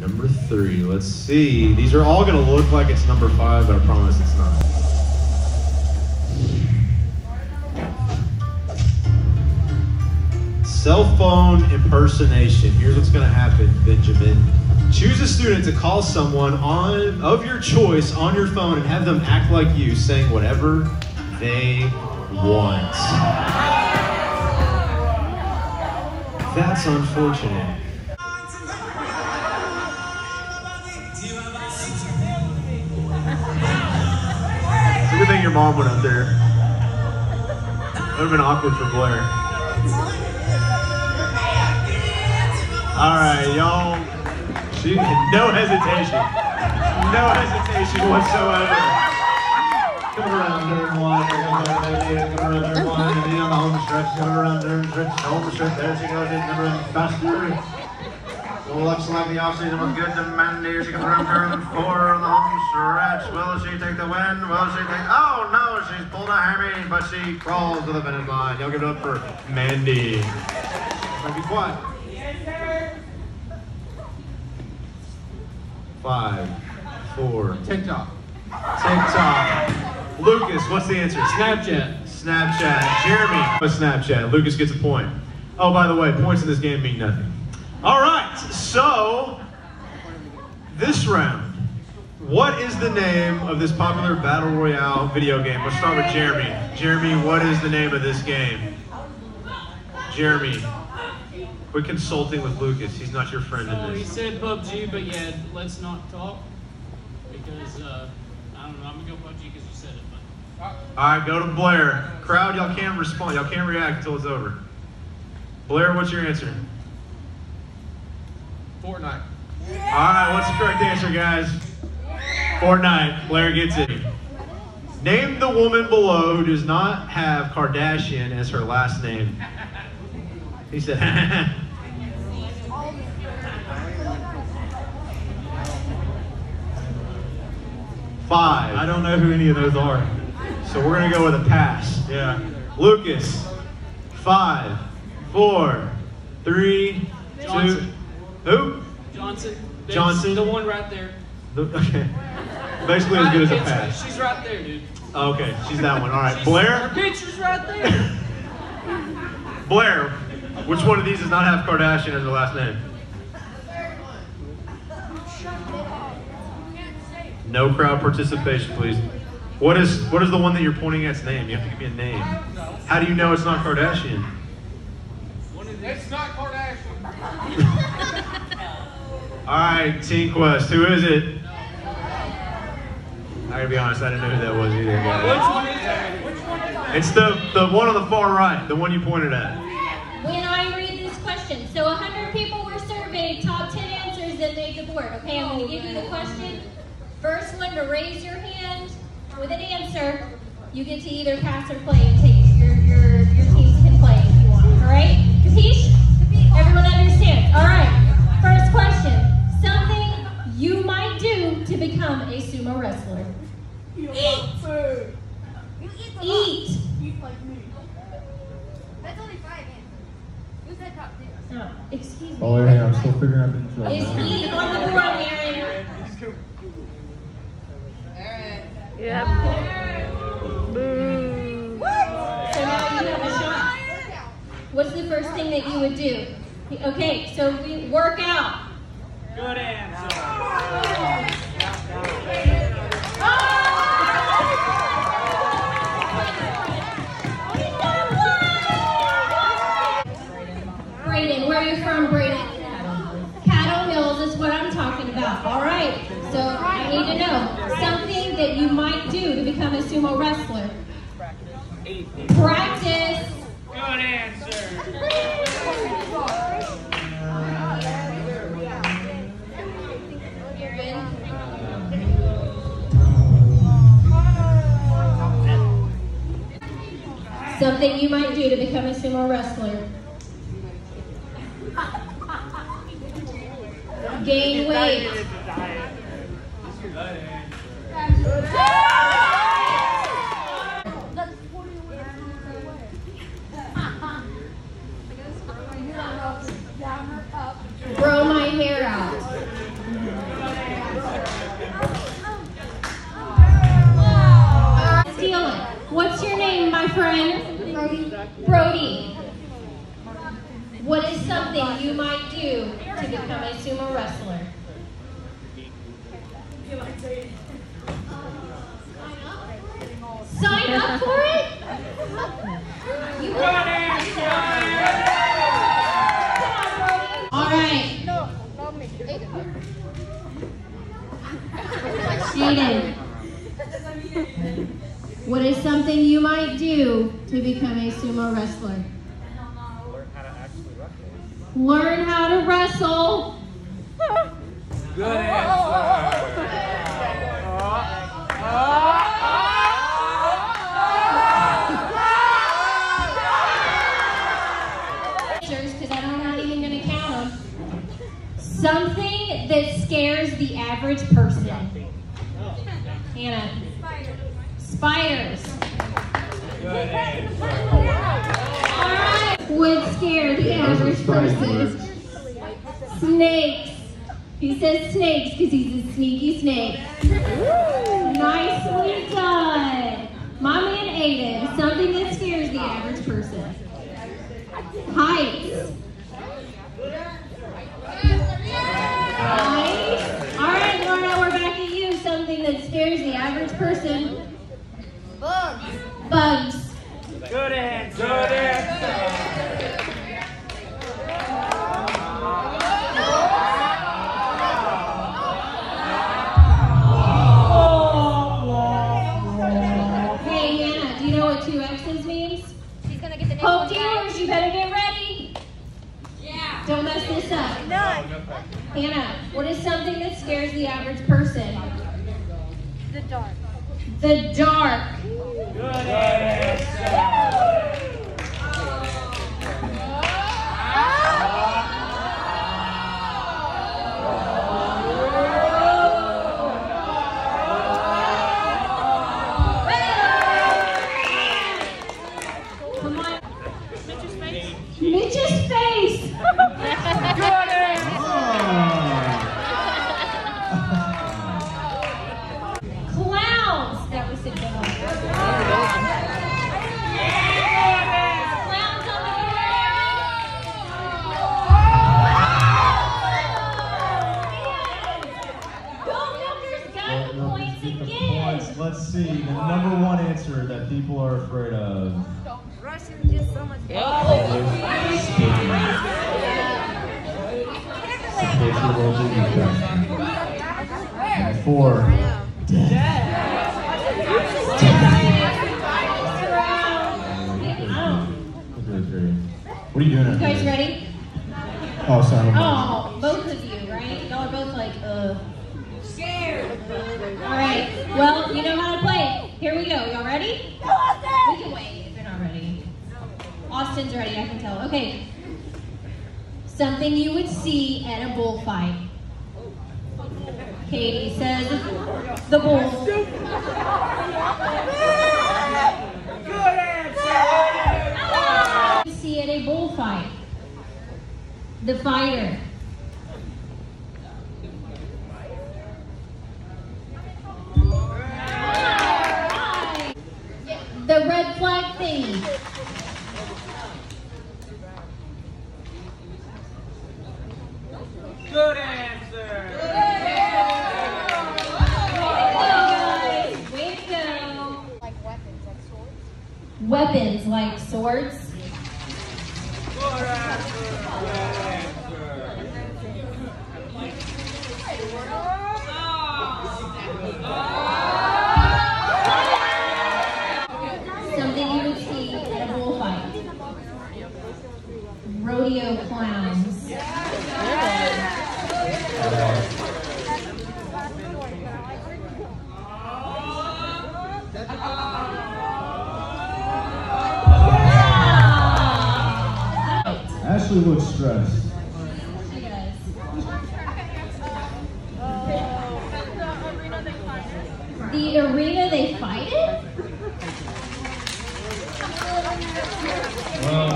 Number three. Let's see. These are all to look like it's number five, but I promise it's not. Cell phone impersonation. Here's what's to happen, Benjamin. Choose a student to call someone on of your choice on your phone and have them act like you, saying whatever they want. That's unfortunate. Good thing your mom went up there. Would have been awkward for Blair. All right, y'all. She no hesitation, no hesitation whatsoever. Come around turn one, come around come around turn one, and then on the home stretch, come around turn stretch, home stretch. There she goes, in number faster. Well, looks like the offseason was good to Mandy. She comes around turn four on the home stretch. Will she take the win? Will she take? Oh no, she's pulled a hammy, but she crawls to the finish line. Y'all give it up for Mandy. Now be quiet. Five, four, TikTok. TikTok. Lucas, what's the answer? Snapchat. Snapchat. Jeremy. What's Snapchat? Lucas gets a point. Oh, by the way, points in this game mean nothing. All right, so this round, what is the name of this popular battle royale video game? Let's start with Jeremy. Jeremy, what is the name of this game? Jeremy, quit consulting with Lucas. He's not your friend in he this. said PUBG, but yeah, let's not talk because uh, I don't know. I'm gonna go PUBG because you said it. But All right, go to Blair. Crowd, y'all can't respond. Y'all can't react until it's over. Blair, what's your answer? Fortnite. All right, what's the correct answer, guys? Fortnite. Blair gets it. Name the woman below who does not have Kardashian as her last name. He said, Five. I don't know who any of those are. So we're gonna go with a pass. Yeah. Lucas. Five, four, three, two. Johnson. Who? Johnson. there's Johnson. The one right there. The- okay. Basically as good as a It's- pass. She's right there, dude. Okay, she's that one. All right, She's- Blair. Her picture's right there. Blair. Which one of these does not have Kardashian as her last name? No crowd participation, please. What is what is the one that you're pointing at's name? You have to give me a name. How do you know it's not Kardashian? It's not Kardashian. All right, Teen Quest. Who is it? I gotta be honest, I didn't know who that was either, Which guys. one is it? Which one is it? It's the the one on the far right, the one you pointed at. When I read this question, so 100 people were surveyed, top 10 answers that made the board. Okay, I'm going to give you the question. First one to raise your hand with an answer, you get to either pass or play and take your, your, your teams can play if you want. All right? Katish? Everyone understands. All right. Become a sumo wrestler. Eat food. You eat a. Eat. Eat like me. That's only five answers. You said top two. No, excuse me. Oh, yeah, I'm still figuring out the joke. Is eat on the board, Aaron? Yep. Boo. So now you have a shot. What's the first thing that you would do? Okay, so we work out. Good answer. Right, so I need to know something that you might do to become a sumo wrestler. Practice. Good answer. Something you might do to become a sumo wrestler. Gain weight. Laranja. Jaden. What is something you might do to become a sumo wrestler? Learn how to wrestle. Because I'm not even going to count them. Something that scares the average person. Average. Snakes. He says snakes because he's a sneaky snake. Nicely done. My man Aiden, something that scares the average person. Heights. Nice. All right, Lorna, we're back at you. Something that scares the average person. Bugs. Bugs. Good answer. Good answer. This up. None. Hannah, what is something that scares the average person? The dark. The dark. Good answer. Visual distraction. And four. What are you doing? You guys ready? Oh, sorry. Oh, both of you, right? Y'all are both like, uh. Scared. All right. Well, you know how to play. it. Here we go. Y'all ready? Austin, we can wait if you're not ready. Austin's ready, I can tell. Okay. Something you would see at a bullfight. Katie says the bull. Good answer. You see at a bullfight. The fighter. The red flag thing. Good answer. Way to go. Like weapons, like swords. Weapons like swords. Ashley looks stressed. The arena they fight in? Well,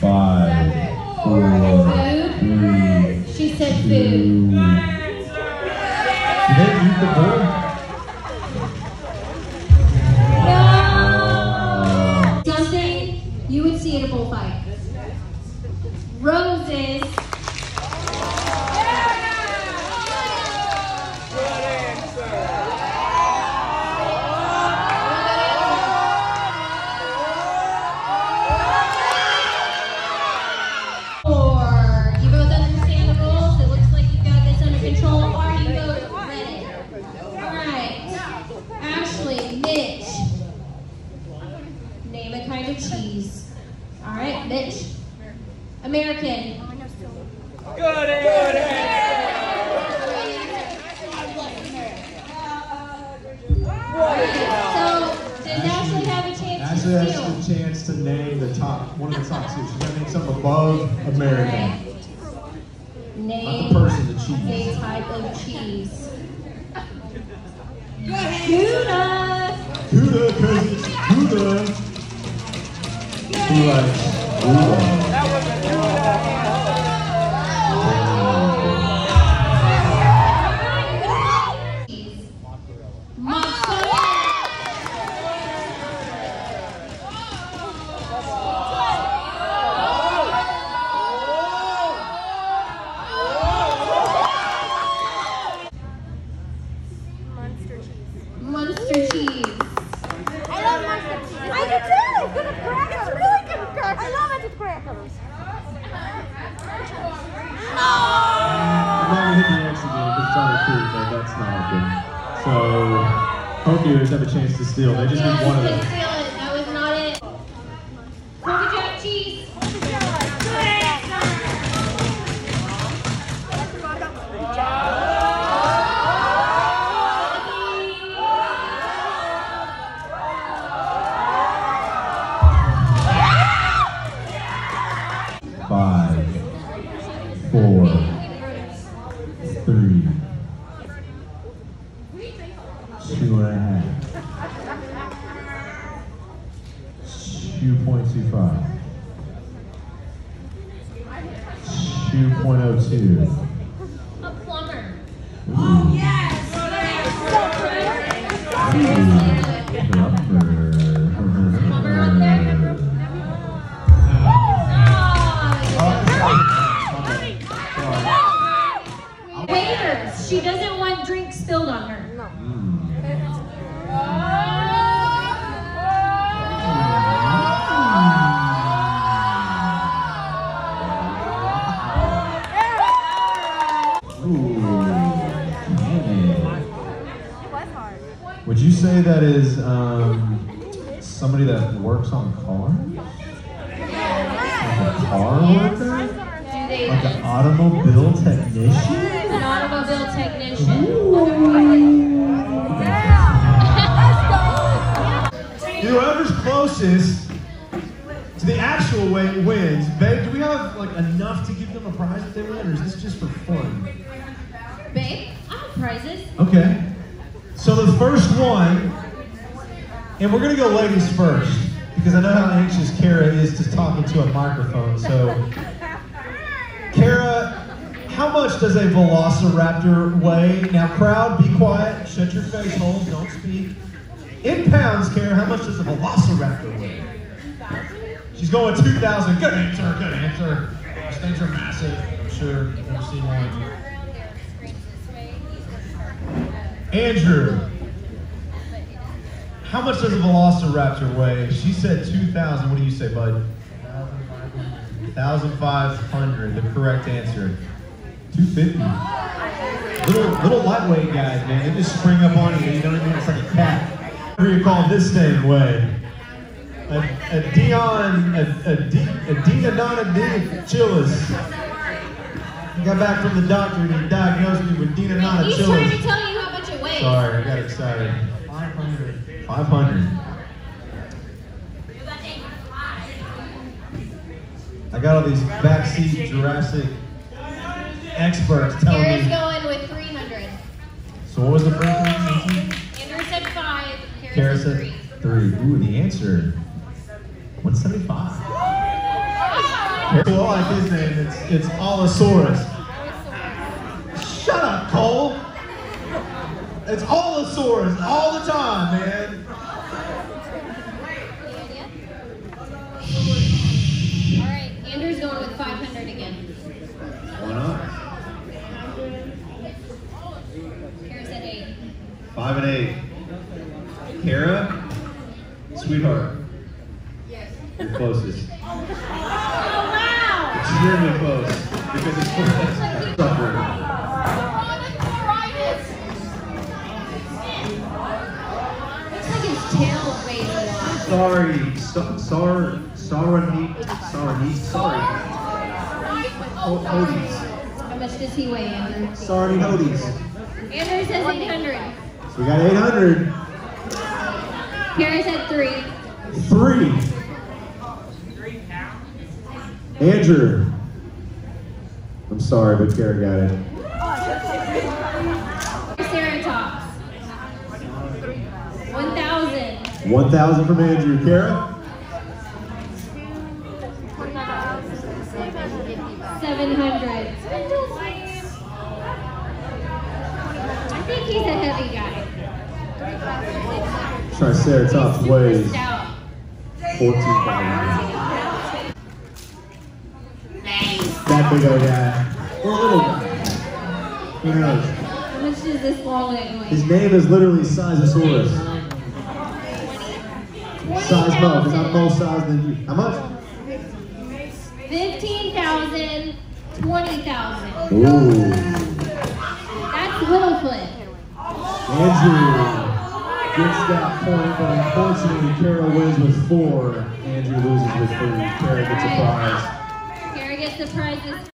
five, four, three, She said food. Did they eat the bull? Mitch. Name a kind of cheese. All right, Mitch. American. One of the top two. She's gonna name something above All American. right. Not Name the person, the cheese. a type of cheese. Gouda. Gouda, cause it's Gouda. Who likes Gouda? That was a good Have a chance to steal. They just need one of them. Steal it. That was not it. Colby Jack cheese. Five, four, three, two and a half, two point two five, two point two. A plumber. Oh yes! Plumber up there? Ah. Waiters. She doesn't want drinks spilled on her. Would closest to the actual weight wins. Babe, do we have like enough to give them a prize if they win, or is this just for fun? Babe, I have prizes. Okay. So the first one, and we're gonna go ladies first because I know how anxious Kara is to talk into a microphone. So, Kara, how much does a velociraptor weigh? Now, crowd, be quiet. Shut your face holes. Don't speak. In pounds, Kara, how much does a velociraptor weigh? She's going 2,000. Good answer. Good answer. Those things are massive. I'm sure. You've Never seen one. Andrew, how much does a velociraptor weigh? She said 2,000. What do you say, bud? 1,500. The correct answer. 250. Little, little lightweight guys, man. They just spring up on you. You I mean? It's like a cat. What do you call this thing weigh? A, a Dion, a, a, D, a Dina Donna D. Chillis. I got back from the doctor and he diagnosed me with Dina Donna He's trying to tell you how much it weighs. Sorry, I got excited. 500. 500. I got all these backseat Jurassic experts telling Kara's me. going with 300. So what was the first one? Harrison, three. Ooh, the answer. 175. Well, I like his name. It's, it's Allosaurus. Shut up, Cole. It's Allosaurus all the time, man. All right, Andrew's going with 500 again. Why not? Here's at eight. Five and eight. Kara, sweetheart. You're closest. Oh, wow. Extremely close. Because it's for that sucker. Looks like his tail weighs. Sorry. So, sorry. Sorry. Sorry. Sorry. Oh, Ho- Hodies. How much does he weigh, Andrew? Sorry, Hodies. Andrew says 800. So we got 800. Kara said three. Three. Andrew. I'm sorry, but Kara got it. Triceratops. 1,000. 1,000 from Andrew. Kara? 700. I think he's a heavy guy. Triceratops weighs Stout. 14,000. That big old guy. Or little guy. Who knows? How much does this long leg His name is literally Seismosaurus. Size Mo, because I'm more size than you. How much? 15,000. 20,000. Ooh. That's Littlefoot. Andrew gets that point, but unfortunately, Kara wins with four. Andrew loses with three. Kara gets a prize. Kara gets the prizes.